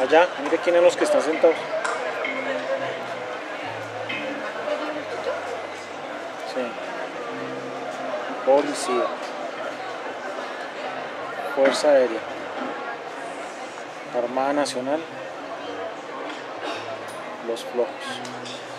Allá, mire quiénes son los que están sentados. Sí. Policía. Fuerza Aérea. Armada Nacional. Los flojos.